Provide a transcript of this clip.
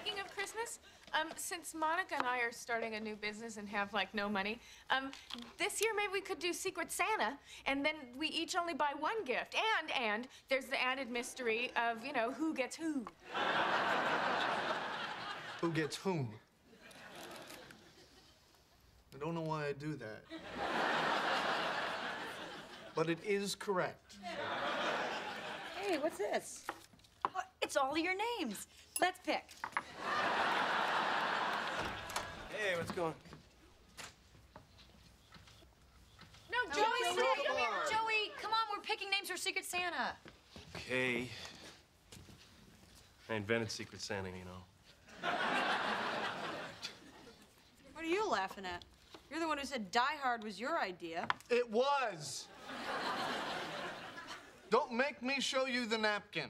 speaking of Christmas, um, since Monica and I are starting a new business and have like no money, um, this year maybe we could do Secret Santa, and then we each only buy one gift. And and there's the added mystery of you know who gets who. Who gets whom? I don't know why I do that. But it is correct. Hey, what's this? It's all your names. Let's pick. Hey, what's going? No, Joey, Joey, stay. stay. Come here. Joey, come on. We're picking names for Secret Santa. Okay. I invented Secret Santa, you know. What are you laughing at? You're the one who said Die Hard was your idea. It was. Don't make me show you the napkin.